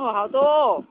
哦好多哦。